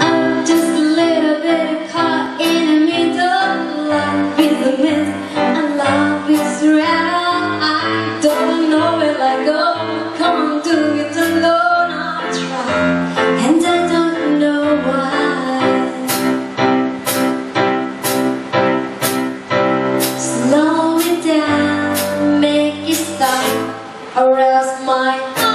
i'm just a little bit caught in the middle of life with the wind and love is around i don't know where i go. Come to it alone. I'll try. And i don't know why. Slow me down make it Or else my heart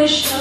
为什？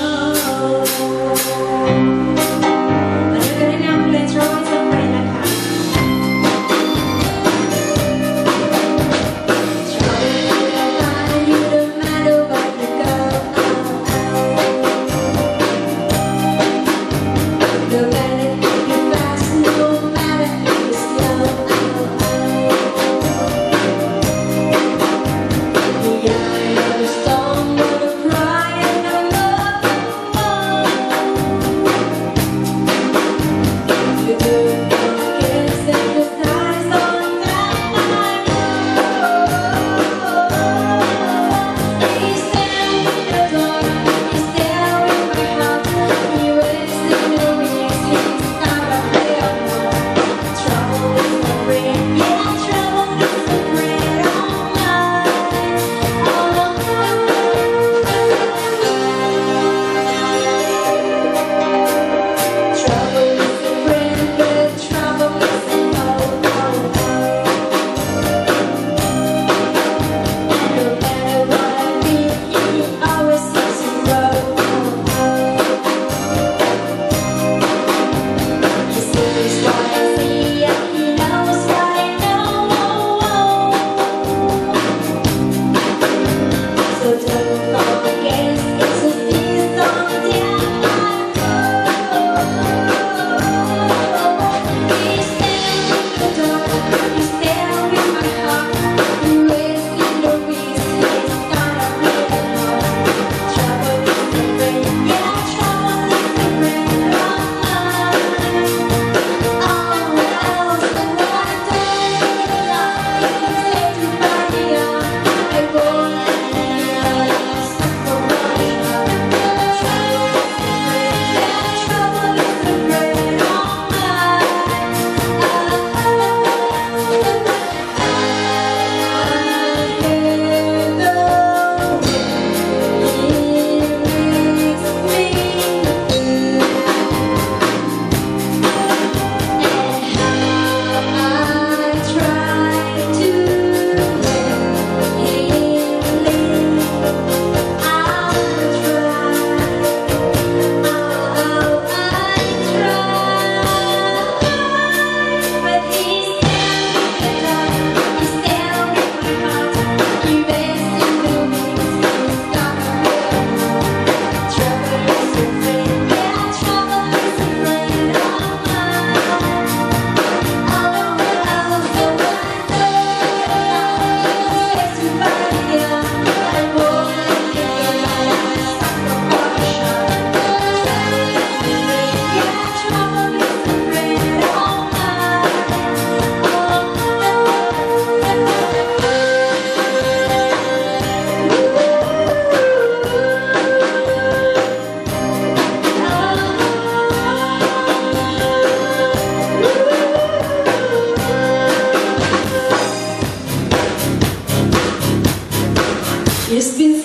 it's been